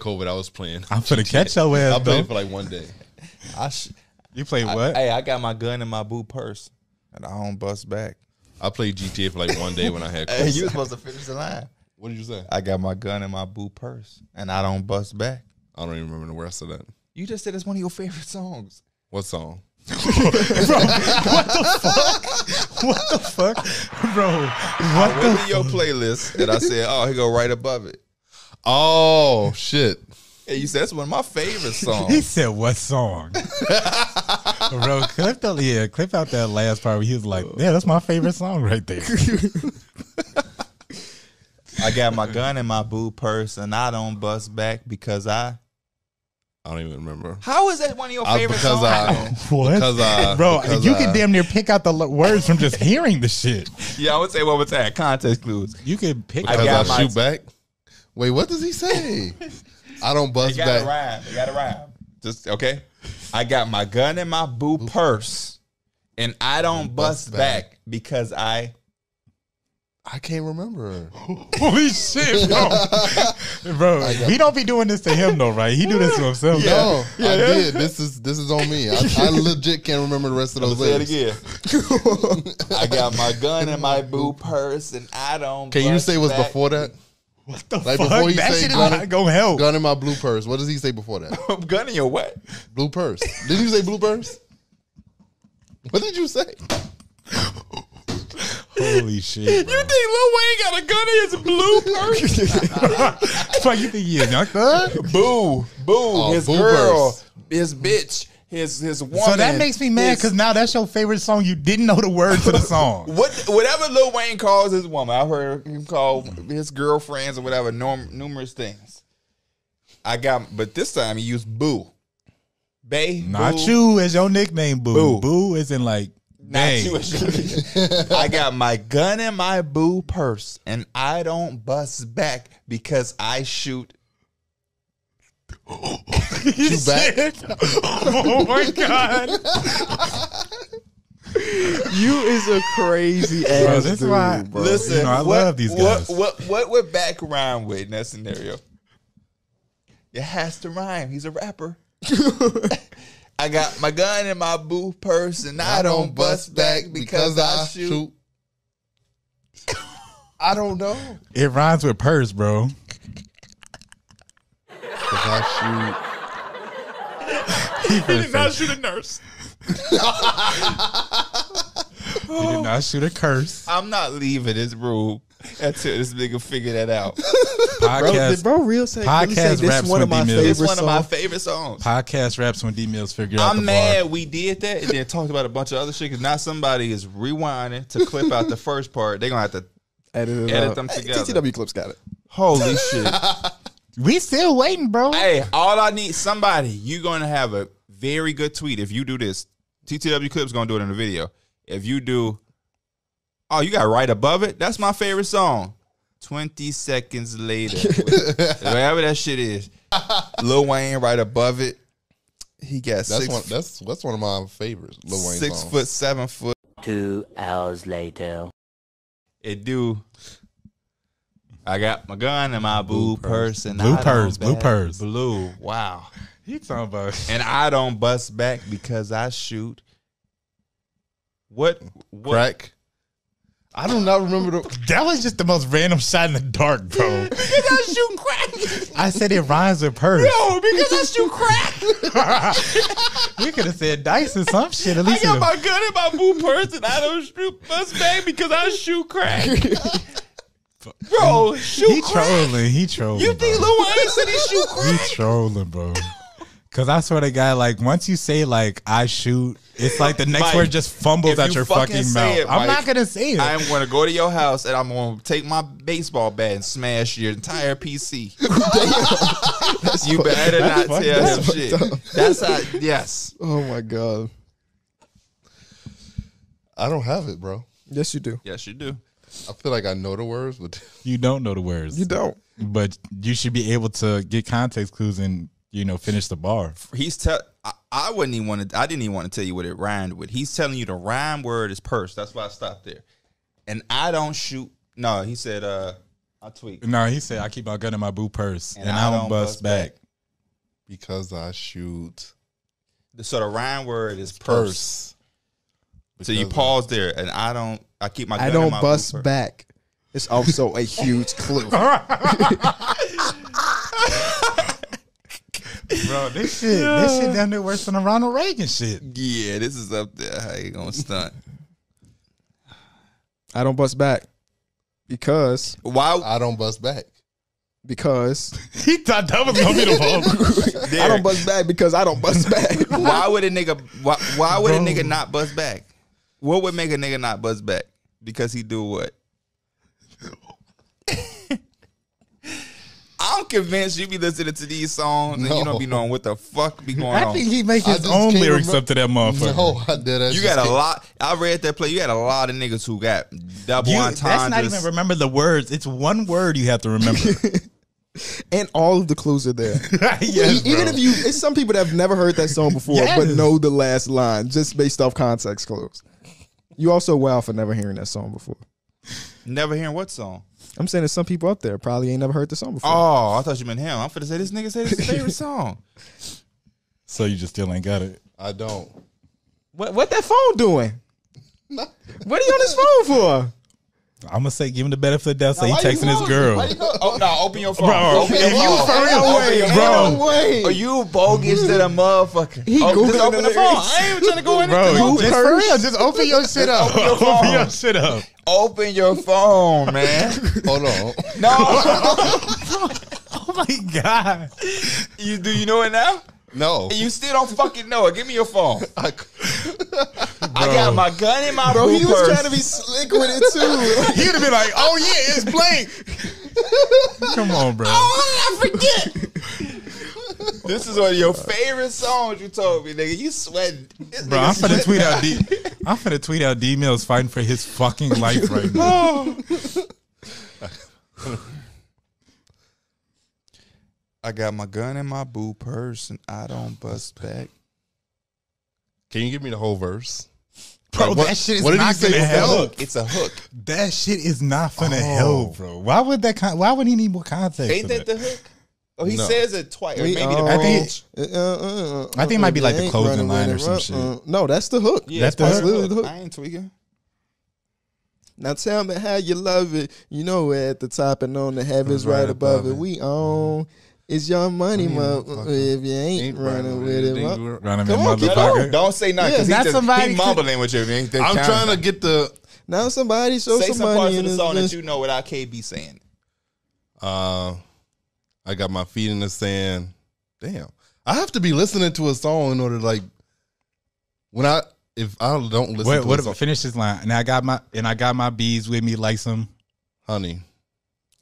COVID, I was playing. I'm finna catch your I ass, played though. for like one day. I sh- You play I- what? hey, I got my gun in my boot purse, and I don't bust back. I played GTA for like one day when I had. Hey, you was supposed to finish the line. what did you say? I got my gun in my boot purse, and I don't bust back. I don't even remember the rest of that. You just said it's one of your favorite songs. What song? what the fuck, What the fuck, bro? I What went the? to your playlist, and I said, "Oh, he go right above it." Oh shit! Hey, you said that's one of my favorite songs. He said what song? bro, clip the yeah, clip out that last part where he was like, "Yeah, that's my favorite song right there." I got my gun in my boot purse, and I don't bust back because I. I don't even remember. How is that one of your I, favorite because songs? I what? because I bro, because you I, can damn near pick out the l- words from just hearing the shit. yeah, I would say what was that? Context clues. You can pick. I because got I, my- shoot back. Wait, what does he say? I don't bust They bust got to back. rhyme. They got to rhyme. Just okay. I got my gun in my boo purse, and I don't bust bust back. back because I. I can't remember. Holy shit, bro! bro, we don't be doing this to him though, right? He do this to himself. No, I did. This is this is on me. I, I legit can't remember the rest of those Say it again. I got my gun in my boo purse, and I don't. Can you say what's back. before that? What the Like fuck? before he that say shit is gun- not gonna help. Gun in my blue purse. What does he say before that? I'm gunning your what? Blue purse. Did you say blue purse? What did you say? Holy shit! You think Lil Wayne got a gun in his blue purse? Fuck you think he is, Young Thug? boo, boo. Oh, his boo girl, purse. his bitch, his his woman. So that makes me mad because now that's your favorite song. You didn't know the words to the song. What whatever Lil Wayne calls his woman, I've heard him call his girlfriends or whatever norm, numerous things. I got, but this time he used boo, bay, Not boo, you as your nickname, boo. Boo. Boo, is in like Not you. I got my gun in my boo purse, and I don't bust back because I shoot. You back? oh my god, You is a crazy bro! ass That's dude, why. bro. Listen, You know, I what, love these guys. What, what what would back rhyme with in that scenario? It has to rhyme. He's a rapper. I got my gun in my boo purse, and I, don't bust back because, I shoot. I don't know. It rhymes with purse, bro. Cause I He did not shoot a nurse. He did not shoot a curse. I'm not leaving this room until this nigga figure that out. Bro, Podcast, did bro real say, really say this raps is one of with my D-Mills. It's favorite one of my songs? favorite songs. podcast raps when D Mills figure out the I'm bar. mad we did that and then talked about a bunch of other shit because now somebody is rewinding to clip out the first part. They're gonna have to Edit, it Edit out. them together. TTW clips got it. holy shit. We still waiting, bro. Hey, all I need somebody. You gonna have a very good tweet if you do this. TTW clips gonna do it in the video. If you do, oh, you got right above it. That's my favorite song. Twenty seconds later, whatever that shit is. Lil Wayne right above it. He got that's six, one. That's that's one of my favorites. Lil Wayne six songs. foot, seven foot. Two hours later. It do. I got my gun in my blue purse and Blue I purse, blue purse. blue. Wow. He talking about and I don't bust back because I shoot. What? what Crack. I do not remember the. that was just the most random shot in the dark, bro. Because I shoot crack. I said it rhymes with purse. No, because I shoot crack. We could have said dice or some shit. At least I least got it- my gun in my blue purse and I don't shoot bust back because I shoot crack. Bro, shoot he crack. trolling. He trolling. You think bro. Lil Wayne said he shoot crack? he trolling, bro? Cause I swear to God, like once you say like I shoot, it's like the next Mike, word just fumbles at you your fucking fucking mouth. it, I'm not gonna say it. I am going to go to your house and I'm going to take my baseball bat and smash your entire PC. you better not fucked tell up. him shit. That's how. Yes. Oh my god. I don't have it, bro. Yes, you do. Yes, you do. I feel like I know the words, but you don't know the words. You don't. but you should be able to get context clues and you know finish the bar. He's tell. I, I wouldn't even want to. I didn't even want to tell you what it rhymed with. He's telling you the rhyme word is purse. That's why I stopped there. And I don't shoot. No, he said. uh I tweak. No, he said I keep my gun in my boot purse and, I don't bust back. Because I shoot So The sort of rhyme word is purse. purse. So you pause there, and I don't. I keep my. Gun I don't my bust boot purse. back. It's also a huge clue. Bro, this shit, this shit down there worse than the Ronald Reagan shit. Yeah, this is up there. How you gonna stunt? I don't bust back because Why? I don't bust back. because He thought that was gonna be the vote. I don't bust back because I don't bust back. Why would a nigga? Why, why would a nigga not bust back? What would make a nigga not bust back? Because he do what? I'm convinced you be listening to these songs and you don't be knowing what the fuck be going on. I think he make his own lyrics remem- up to that motherfucker. No, I did. I You got a can't- lot. I read that play. You had a lot of niggas who got double You, entendres. that's not even remember the words. It's one word you have to remember. and all of the clues are there. yes, Even bro. if you, it's some people that have never heard that song before, Yes. but know the last line just based off context clues. You also wow for never hearing that song before. Never hearing what song? I'm saying there's some people up there probably ain't never heard the song before. Oh, I thought you meant him. I'm finna say this nigga said his favorite song. so you just still ain't got it. I don't. What what that phone doing? What are you on this phone for? I'm gonna say give him the benefit of the doubt. Say he texting his girl. Why? Oh no! Open your phone. Bro, open your if you phone. for real, Open your bro. No way. Are you bogus to the motherfucker? He oh, just open the the phone. I ain't even trying to go in Bro, there. just for real, just open your shit up. Open your Open your shit up. Open your phone, man. Hold on. No, Oh my god. you do you know it now? No. And you still don't fucking know it. Give me your phone. I, I got my gun in my Bro, boot he was purse. trying to be slick with it too. He would have been like, "Oh yeah, it's blank." Come on, bro. Oh, I forget. this is one of your favorite songs you told me, nigga. You sweating. This Bro, I'm finna sweating. tweet out D. I'm finna tweet out D Mills fighting for his fucking life right now. I got my gun in my boot purse and I don't bust back. can you give me the whole verse? Bro, Like, what- that shit is what did he not say gonna was help. It's a hook. That shit is not finna Oh. help, bro. Why would that? Con- why would he need more context? Ain't for that the hook? Oh, he No. says it twice. Or maybe the all- I think. Uh, uh, uh, I think it might be like the ain't closing line or some uh, shit. uh. No, that's the hook. Yeah, That's it's part the of the hook. hook. I ain't tweaking. Now tell me how you love it. You know we're at the top and on the heavens right, above, it. We own. It's your money, mother. If you ain't, running with it, mo- Running Come man, on, keep motherfucker. Don't say nothing Yeah, because not he somebody just, he could- mumbling with you. Ain't I'm kind trying to get the. now somebody show say some some money parts of in the this song that you know without KB saying. it. Uh, I got my feet in the sand. Damn, I have to be listening to a song in order to like. When I if I don't listen Wait, to what? a song, Finish this line. And I got my and I got my bees with me like some. honey,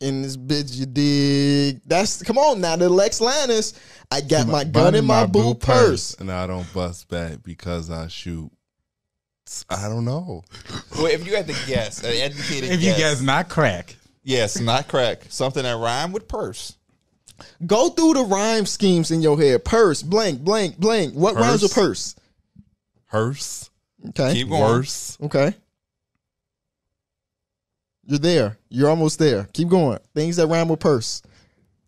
in this bitch, you dig? That's come on now. The Lex Lannis. I got my gun in my boot purse. and I don't bust back because I shoot. I don't know. Well, if you had to guess, an educated If you guess. guys not crack, yes, not crack. Something that rhyme with purse. Go through the rhyme schemes in your head. Purse, blank, blank, blank. What rhymes with purse? Hearse, Okay. Keep going. worse. Okay. You're there. You're almost there. Keep going. Things that rhyme with purse.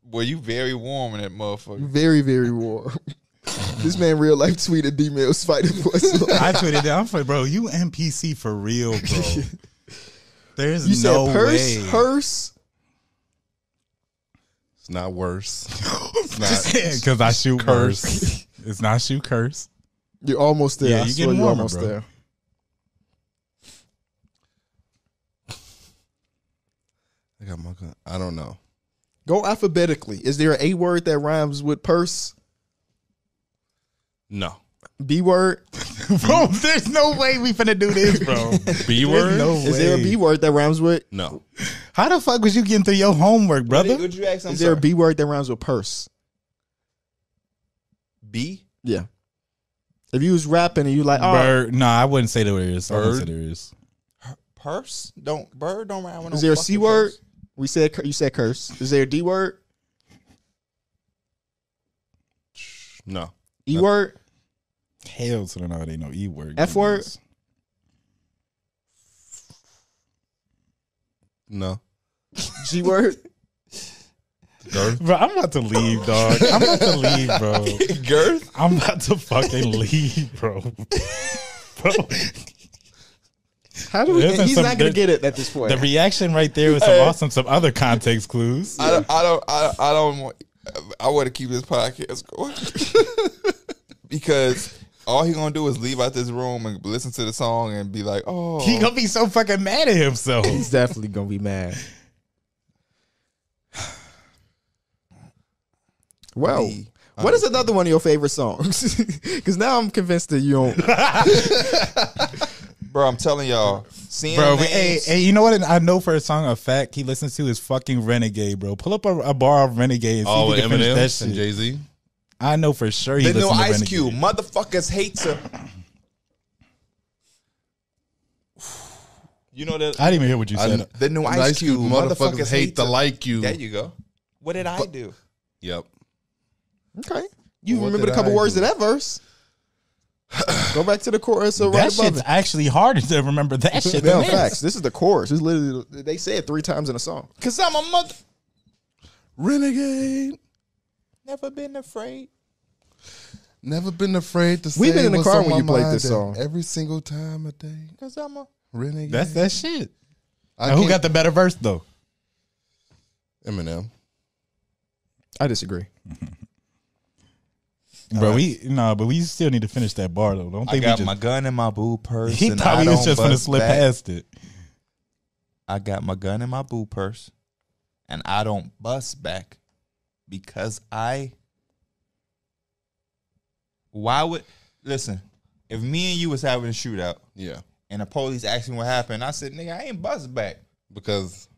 Boy, you very warm in that motherfucker. Very, very warm. this man real life tweeted D Mills fighting for his. I tweeted that. I'm like, bro, you NPC for real, bro. There's You no said purse, way. hearse. It's not worse. It's Because I shoot Curse. curse. It's not shoot curse. You're almost there. Yeah, you swear getting you're almost bro. there. I got my gun. I don't know. Go alphabetically. Is there a A word that rhymes with purse? No. B word? Bro, mm. there's no way we finna do this, bro. B word? no Is there a way. B word that rhymes with? No. How the fuck was you getting through your homework, What brother? what'd you ask? I'm Is there a sorry. B word that rhymes with purse? B? Yeah. If you was rapping and you like, oh, Bird? No, I wouldn't say there is. I wouldn't Bird? say there is. Purse? Don't bird don't rhyme with is no there a fucking C word? purse. We said you said curse. Is there a D word? No. E word? Hell to the no, they know E word. F word? No. G word. Girth. Bro, I'm about to leave, dog. I'm about to leave, bro. Girth. I'm about to fucking leave, bro. Bro, How do we? There's He's some not gonna get it at this point. the reaction right there was some awesome, some other context clues. I don't. I don't. I, I don't. Want, I want to keep this podcast going because all he gonna do is leave out this room and listen to the song and be like, "Oh, He gonna be so fucking mad at himself. He's definitely gonna be mad. Well, Me. what is another one of your favorite songs? Because now I'm convinced that you don't. bro." I'm telling y'all, seeing Bro, the hey, hey, you know what? I know for a song of fact he listens to is fucking Renegade, bro. Pull up a, a bar of Renegade and see Oh, if you can finish that Eminem and. Jay Z. I know for sure he the new listens to Ice Renegade. Cube, motherfuckers hate to. You know that I didn't even hear what you I- said. the new Ice, Ice Cube, Cube motherfuckers hate to like you. There you go. What did I do? Yep. Okay, you What remember did a couple I words do? of that verse? Go back to the chorus. So that right above shit's it. actually harder to remember that shit. No facts. This is the chorus. It's literally they say it three times in a song. Cause I'm a mother. Renegade. Never been afraid. Never been afraid to We've been in the car when you played this song. Every single time a day. Cause I'm a. Renegade. That's that shit. Who got the better verse though? Eminem. I disagree. Mm-hmm. Bro, we no, but we still need to finish that bar though. Don't think I think got we my gun in my boo purse. He and thought I we was just gonna slip back. past it. I got my gun in my boo purse, and I don't bust back because I. Why would listen? If me and you was having a shootout Yeah. and the police asked me what happened, I said, "Nigga, I ain't bust back." Because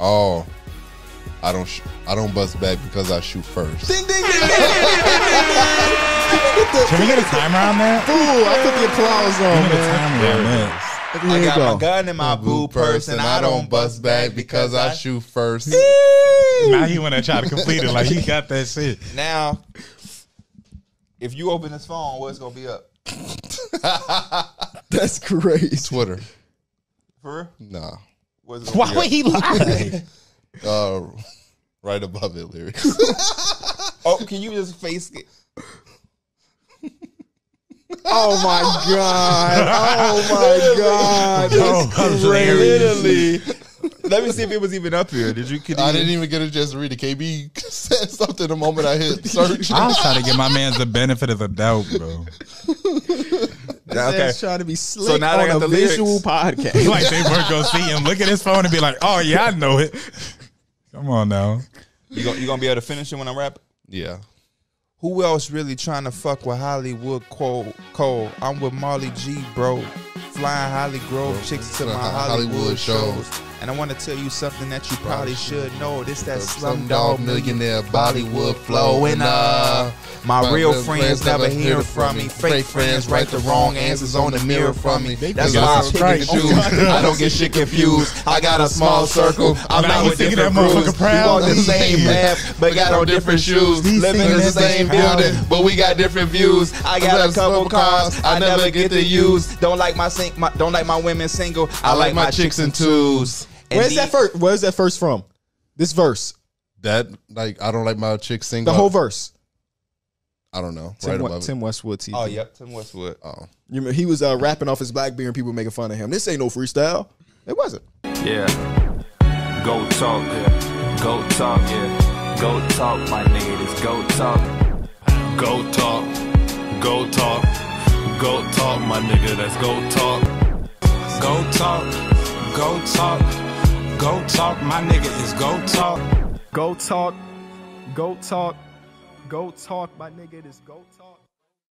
oh, I don't sh- I don't bust back because I shoot first. Ding ding ding. Can we get a timer on that? Ooh, I put the applause We on, need a timer on that. Here I got go. my gun in my boo purse, and I don't bust back because I shoot first. Now he want to try to complete it like he got that shit. Now, if you open this phone, what's gonna be up? That's crazy. Twitter. For real? Nah. Why would he lie? Uh, right above it, lyrics. Oh, can you just face it? Oh my god! Oh my god! Oh, That's hilarious. crazy. Literally. Let me see if it was even up here. Did you? Could I you- didn't even get a chance to read it. KB said something the moment I hit search. I was trying to give my man the benefit of the doubt, bro. Okay. Trying to be slick so now I got a the lyrics. visual podcast. Like they weren't gonna see him look at his phone and be like, "Oh yeah, I know it." Come on now. You gonna, you gonna be able to finish it when I rap? Yeah. Who else really trying to fuck with Hollywood Cole? Cole? I'm with Marley G, bro. Flying Holly Grove chicks to my Hollywood Hollywood, shows. shows. And I want to tell you something that you probably should know. This that Slumdog Millionaire Bollywood flow. And uh, my real friends never hear from me. Fake friends write the wrong answers on the mirror from me. That's why I some pick strike. and choose. I don't get shit confused. I got a small circle. I'm not with different that motherfucker crews. We proud? walk the same path, but got on different shoes. Living in the same building, but we got different views. I got a couple cars I never get to use. Don't like my sing, my, don't like my women single. I, like my chicks in twos. And Where's the- that first? Where's that first from? This verse, That like I don't like my chick sing. the whole verse. I don't know. Tim, right Wa- above Tim Westwood. TV. Oh, yep, Tim Westwood. Oh. You remember, he was uh, rapping off his BlackBerry and people making fun of him. This ain't no freestyle. It wasn't. Yeah. Go talk, yeah. Go talk, yeah. Go talk, my nigga. This go talk. Go talk, go talk, go talk, my nigga. That's go talk. Go talk, go talk, go talk. My nigga is go talk. Go talk, go talk, go talk. My nigga is go talk.